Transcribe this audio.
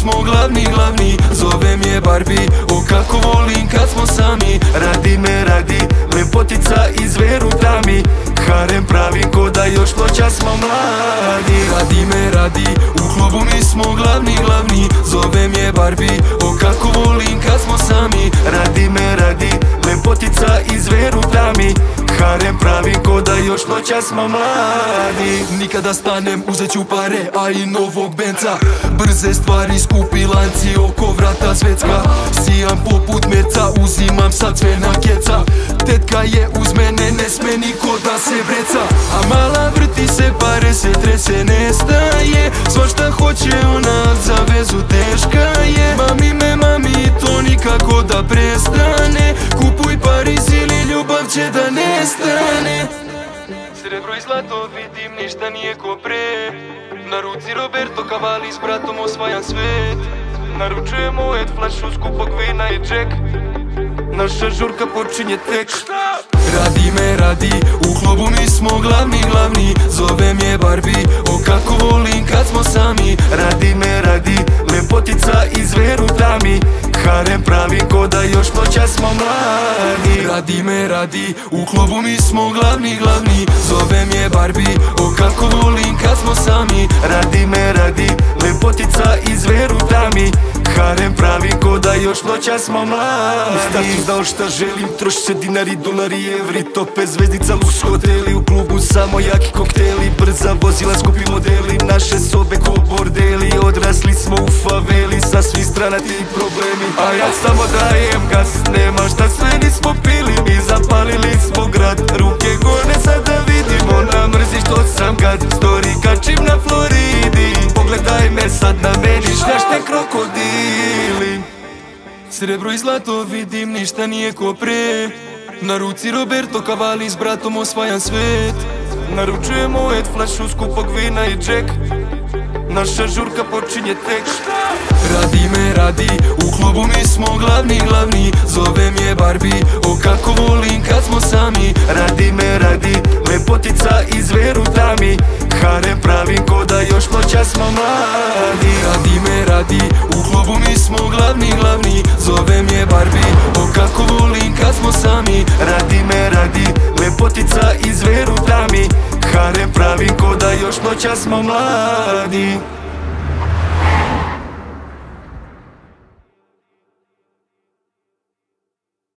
smo glavni, glavni Zovem je Barbie, o kako volim kad smo sami. Radi me radi, lepotica iz veru tami Harem pravim ko da još noća smo mladi. Radi me radi, u klubu mi smo glavni, glavni Zovem je Barbie, noća smo mladi. Nikada stanem, uzet ću pare, a i novog benca. Brze stvari, skupi lanci, oko vrata svetska Sijam poput merca, uzimam sad sve na keca. Tetka je uz mene, ne sme niko da se breca A mala vrti se, pare se trese, nestaje. Svašta hoće ona, za vezu teška je. Mami me, mami, to nikako da prestane. Kupuj Pariz ili ljubav će da nestane Srebro i zlato vidim, ništa nije ko pre. Na ruci Roberto Cavalli s bratom osvajam svet. Naručujemo et flašu skupog vina i džek. Naša žurka počinje tek. Radi me radi, u klubu mi smo glavni, glavni. Zovem je Barbie, o kako volim kad smo sami. Radi me radi, lepotica iz veru pravi da još noća smo mladi. Radi me radi, u klubu mi smo glavni, glavni. Zovem je Barbie, o kako volim kad smo sami. Radi me radi, lepotica iz veru tami Harem pravi ko da još noća smo mladi. U startu znao šta želim, troši se dinari, dolari, evri Tope zvezdica, luks hoteli, u klubu samo jaki kokteli Brza vozila, skupi modeli, naše sobe ko bordeli Odrasli smo u faveli, sa svih strana ti problemi A ja samo dajem gas, nema šta sve nismo pili I zapalili smo grad, ruke gore sad da vidimo Na mrzi što sam gad, story kačim na Floridi Pogledaj me sad na meni, šljašte krokodili Srebro i zlato vidim, ništa nije ko pre. Na ruci Roberto Cavalli s bratom osvajam svet. Naručujemo et flašu skupog vina i džek Naša žurka počinje tek Radi me radi, u klubu mi smo glavni, glavni. Zovem je Barbie, o kako volim kad smo sami. Radi me radi, lepotica iz veru tami Harem pravim ko da još noća smo mladi. Radi me radi, u klubu mi smo glavni, glavni. Zovem je Barbie, o kako volim kad smo sami. Radi, još noća smo mladi